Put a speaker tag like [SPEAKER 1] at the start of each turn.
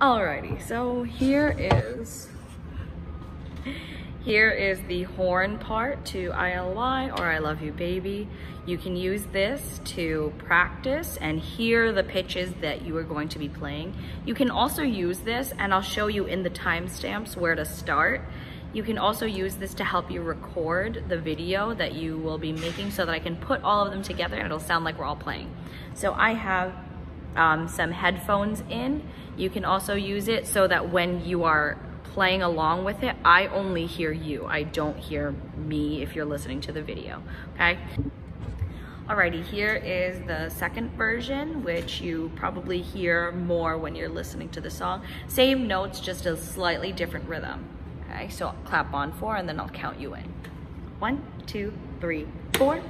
[SPEAKER 1] Alrighty, so here is here is the horn part to ILY or I love you baby. You can use this to practice and hear the pitches that you are going to be playing. You can also use this and I'll show you in the timestamps where to start. You can also use this to help you record the video that you will be making so that I can put all of them together and it'll sound like we're all playing. So I have um, some headphones in. You can also use it so that when you are playing along with it, I only hear you. I don't hear me if you're listening to the video, okay? Alrighty, here is the second version, which you probably hear more when you're listening to the song. Same notes, just a slightly different rhythm. Okay, so I'll clap on four and then I'll count you in. One, two, three, four.